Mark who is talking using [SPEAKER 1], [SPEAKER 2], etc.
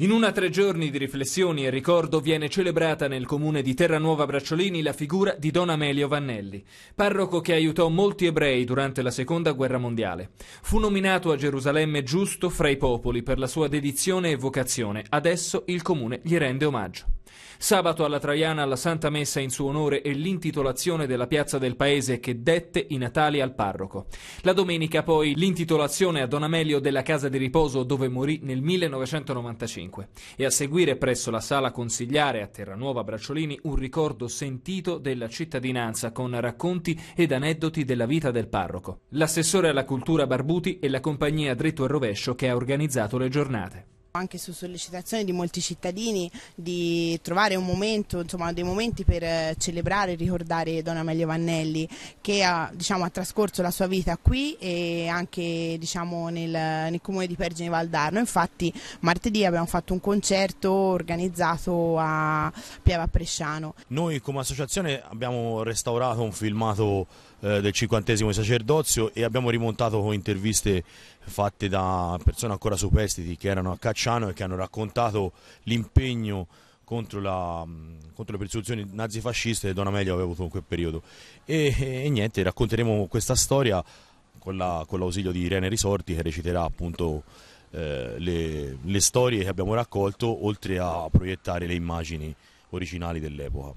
[SPEAKER 1] In una tre giorni di riflessioni e ricordo viene celebrata nel comune di Terranuova Bracciolini la figura di Don Amelio Vannelli, parroco che aiutò molti ebrei durante la seconda guerra mondiale. Fu nominato a Gerusalemme giusto fra i popoli per la sua dedizione e vocazione. Adesso il comune gli rende omaggio. Sabato alla Traiana la Santa Messa in suo onore e l'intitolazione della piazza del paese che dette i Natali al parroco. La domenica poi l'intitolazione a Don Amelio della casa di riposo dove morì nel 1995 e a seguire presso la sala consigliare a Terranuova Bracciolini un ricordo sentito della cittadinanza con racconti ed aneddoti della vita del parroco. L'assessore alla cultura Barbuti e la compagnia Dritto e Rovescio che ha organizzato le giornate
[SPEAKER 2] anche su sollecitazione di molti cittadini di trovare un momento, insomma dei momenti per eh, celebrare e ricordare Don Amelio Vannelli che ha, diciamo, ha, trascorso la sua vita qui e anche diciamo, nel, nel, comune di Pergine Valdarno. Infatti martedì abbiamo fatto un concerto organizzato a Piava Presciano.
[SPEAKER 3] Noi come associazione abbiamo restaurato un filmato eh, del cinquantesimo sacerdozio e abbiamo rimontato interviste fatte da persone ancora superstiti che erano a Cacciano e che hanno raccontato l'impegno contro, contro, le persecuzioni nazifasciste che Don Amelio aveva avuto in quel periodo. E, e niente, racconteremo questa storia con, la, l'ausilio di Irene Risorti che reciterà appunto eh, le, le storie che abbiamo raccolto oltre a proiettare le immagini originali dell'epoca.